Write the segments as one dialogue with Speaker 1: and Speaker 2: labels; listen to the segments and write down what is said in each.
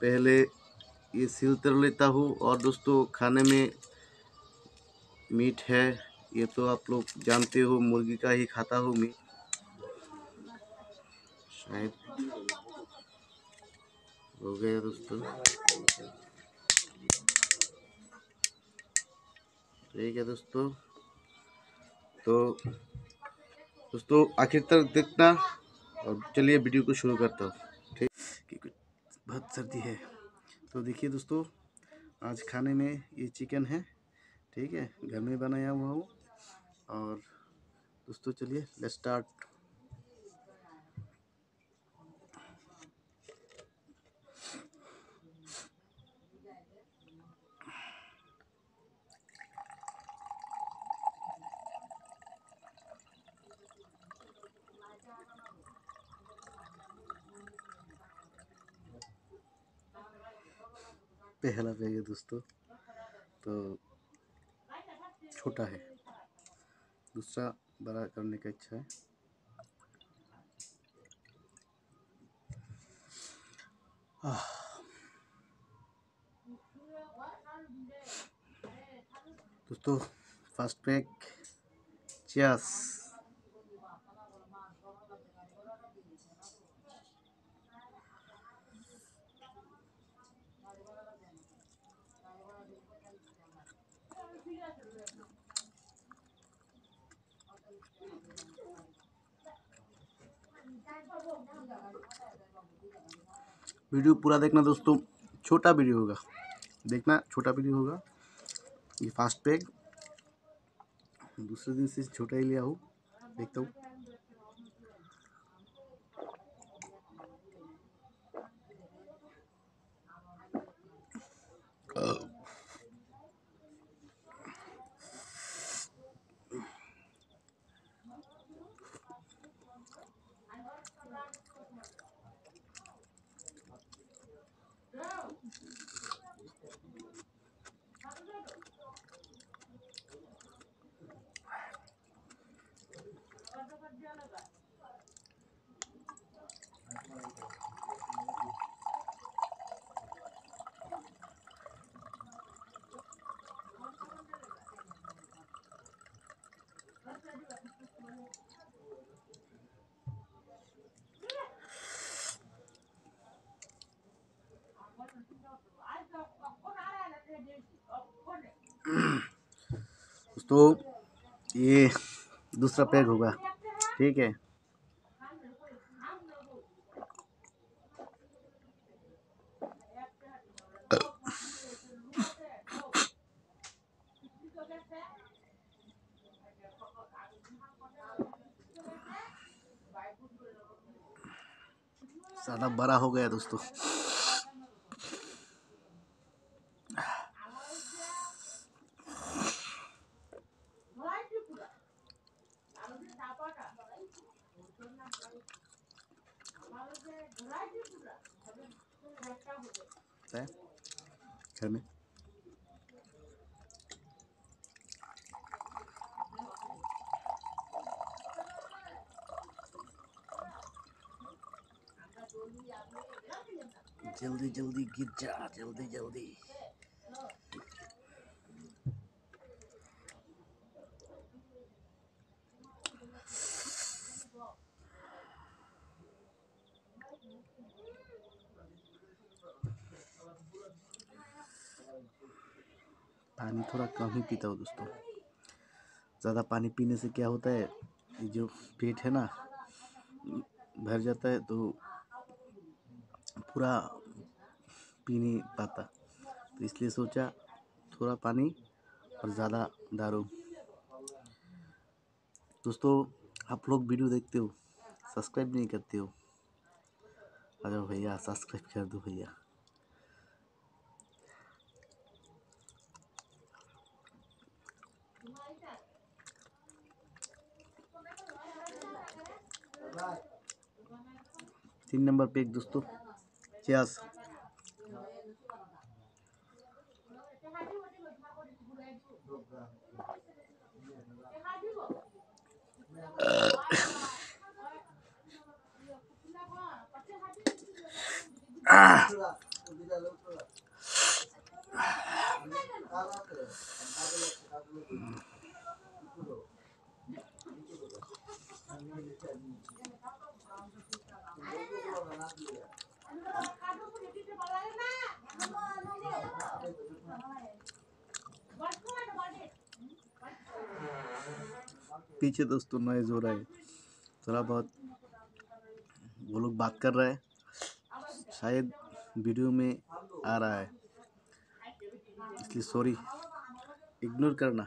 Speaker 1: पहले ये सील तर लेता हूँ और दोस्तों खाने में मीट है, ये तो आप लोग जानते हो, मुर्गी का ही खाता हूँ मीट शायद हो गया दोस्तों। ठीक है दोस्तों। तो दोस्तों आखिर तक देखना और चलिए वीडियो को शुरू करता हूँ। बहुत सर्दी है। तो देखिए दोस्तों, आज खाने में ये चिकन है, ठीक है? घर में बनाया हुआ हूँ। और दोस्तों चलिए लेट्स स्टार्ट पहला बैग है दोस्तों। तो छोटा है। दूसरा बड़ा करने का इच्छा है। दोस्तों फ़र्स्ट पैक चेस वीडियो पूरा देखना दोस्तों, छोटा वीडियो होगा। देखना, छोटा वीडियो होगा। ये फास्ट पैक दूसरे दिन से छोटा ही लिया हो देखता हूँ। दोस्तों ये दूसरा पैक होगा ठीक है? ज़्यादा बड़ा हो गया दोस्तों। घर में जल्दी जल्दी गिर जा जल्दी जल्दी पानी थोड़ा कम ही पीता हूँ दोस्तों। ज़्यादा पानी पीने से क्या होता है, ये जो पेट है ना, भर जाता है तो पूरा पी नहीं पाता। तो इसलिए सोचा थोड़ा पानी और ज़्यादा दारू। दोस्तों, आप लोग वीडियो देखते हो, सब्सक्राइब नहीं करते हो अरे भैया सब्सक्राइब कर दो भैया। तीन नंबर पे एक दोस्तों चेस पीछे दोस्तों नॉइज़ हो रहा है। थोड़ा बहुत वो लोग बात कर रहा है। शायद वीडियो में आ रहा है। इसलिए सॉरी इग्नोर करना।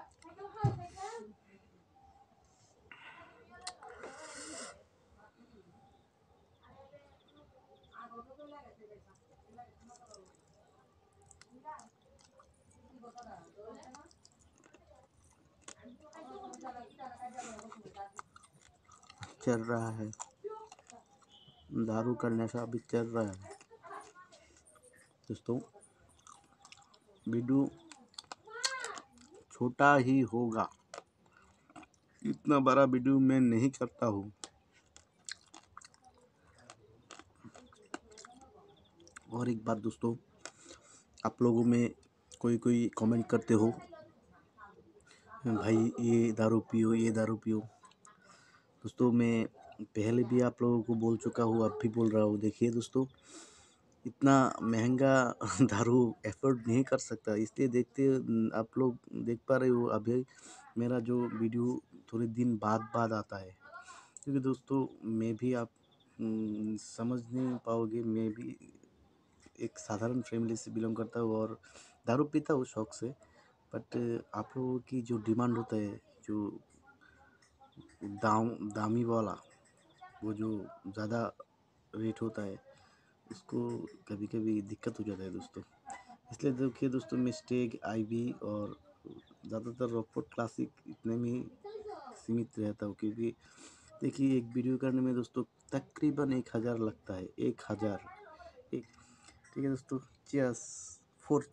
Speaker 1: चल रहा है। दारू का नशा भी चल रहा है। दोस्तों वीडियो छोटा ही होगा। इतना बड़ा वीडियो मैं नहीं करता हूँ। और एक बात दोस्तों आप लोगों में कोई कोई कमेंट करते हो? भाई ये दारू पियो ये दारू पियो। दोस्तों मैं पहले भी आप लोगों को बोल चुका हूँ अब भी बोल रहा हूँ। देखिए दोस्तों इतना महँगा दारू एफोर्ड नहीं कर सकता। इसलिए देखते आप लोग देख पा रहे हो अभी मेरा जो वीडियो थोड़े दिन बाद बाद आता है। क्योंकि दोस्तों मैं भी आप हम्म, समझ नहीं पाओगे मैं भी एक साधारण फैमिली से बिलोंग करता हूँ और दारू पीता हूँ शौक से। बट आप लोगों की जो डिमांड होता है, जो दाम, दामी वाला, वो जो ज़्यादा रेट होता है, उसको कभी कभी दिक्कत हो जाता है दोस्तों। इसलिए देखिए दोस्तों मिस्टेक स्टेग आई और ज़्यादातर रॉकफोर्ड क्लासिक इतने में सीमित रहता हूँ क्योंकि देखिए एक वीडियो करने में दोस्तों तकरीबन एक हज़ार लगता है, एक हज़ार। एक ठीक है दोस्तों चेयर्स फोर्थ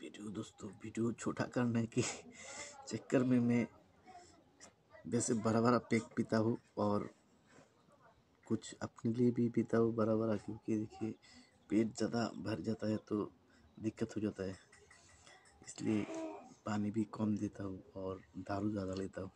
Speaker 1: वीडियो दोस्तों वीडियो छोटा करने के चक्कर में मैं वैसे बड़ा बड़ा पैक पीता हूँ और कुछ अपने लिए भी पीता हूँ बड़ा बड़ा क्योंकि देखिए पेट ज़्यादा भर जाता है तो दिक्कत हो जाता है। इसलिए पानी भी कम देता हूँ और दारू ज़्यादा लेता हूँ।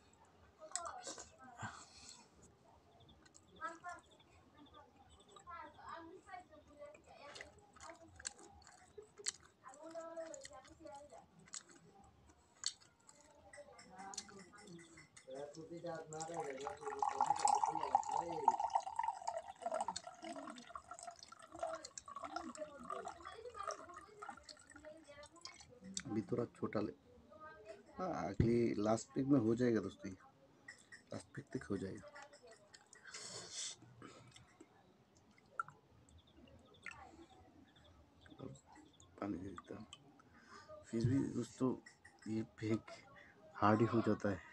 Speaker 1: अभी थोड़ा छोटा ले। अगली लास्ट पिक में हो जाएगा दोस्तों। लास्ट पिक तक हो जाएगा। पानी देता फिर भी दोस्तों, ये फेंक हार्ड ही हो जाता है।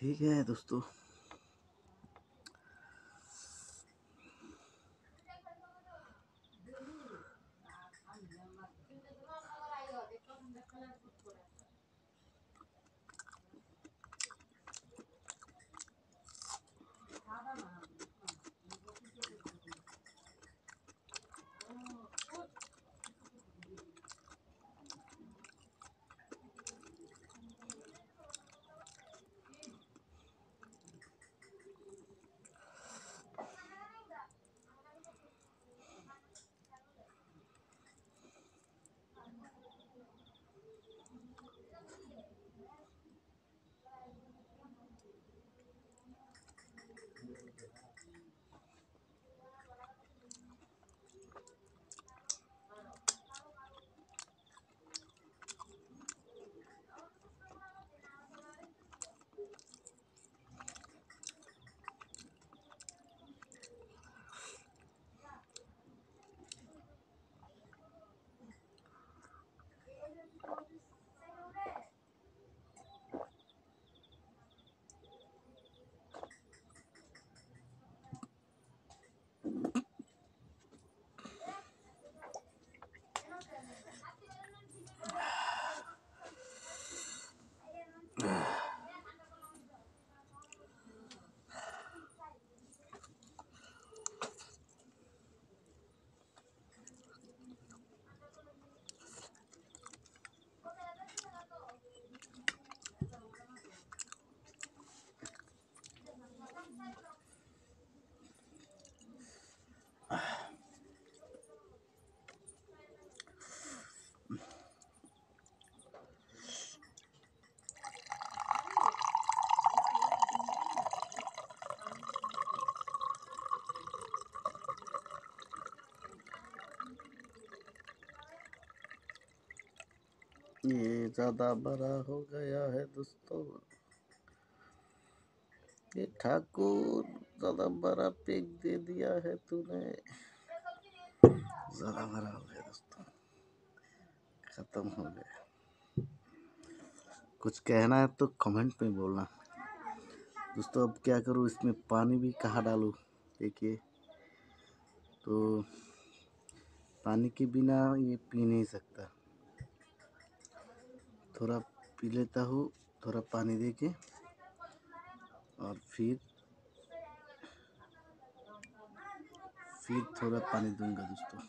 Speaker 1: ठीक है दोस्तों। ये ज़्यादा बड़ा हो गया है दोस्तों। ये ठाकुर, ज़्यादा बड़ा पेग दे दिया है तूने। ज़्यादा बड़ा हो गया दोस्तों। खत्म हो गया। कुछ कहना है तो कमेंट में बोलना। दोस्तों, अब क्या करूँ? इसमें पानी भी कहाँ डालूँ? देखिए। तो पानी के बिना ये पी नहीं सकता। थोड़ा पी लेता हूँ, थोड़ा पानी दे के और फिर फिर थोड़ा पानी दूँगा दोस्तों।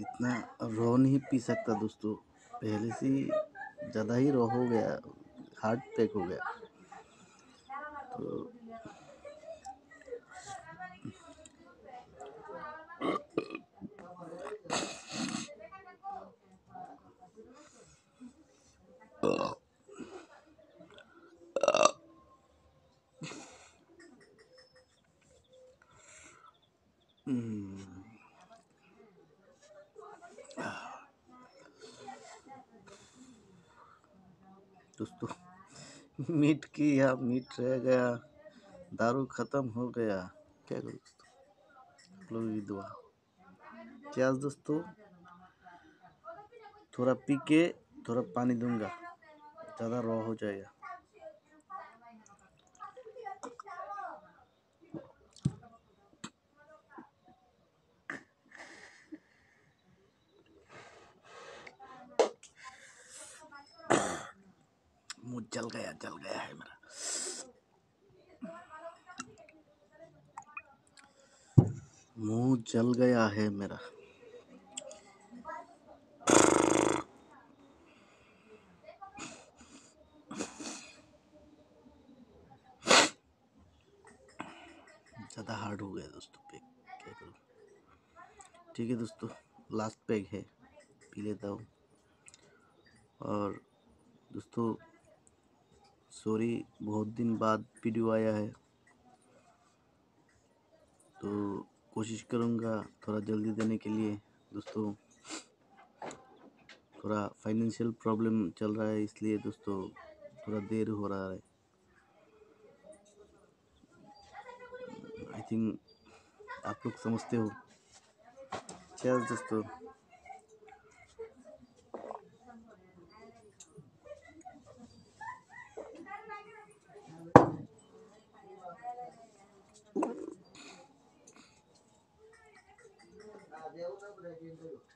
Speaker 1: इतना रो नहीं पी सकता दोस्तों। पहले से ज़्यादा ही रो हो गया, हार्ट पैक हो गया। तो दोस्तों। मीट की या मीट रह गया। दारू खत्म हो गया। क्या करो दोस्तों? की दुआ। क्या दोस्तों? थोड़ा पी के थोड़ा पानी दूँगा। ज़्यादा रॉ हो जाएगा। मुँह जल गया जल गया है मेरा। मुँह जल गया है मेरा। ज़्यादा हार्ड हो गया दोस्तों पे क्या करूँ? ठीक है दोस्तों लास्ट पैग है, पी लेता हूँ। और दोस्तों सॉरी, बहुत दिन बाद वीडियो आया है। तो कोशिश करूँगा थोड़ा जल्दी देने के लिए, दोस्तों। थोड़ा फाइनेंशियल प्रॉब्लम चल रहा है, इसलिए दोस्तों थोड़ा देर हो रहा है। आई थिंक आप लोग समझते हो। चल दोस्तों। Ready and ready.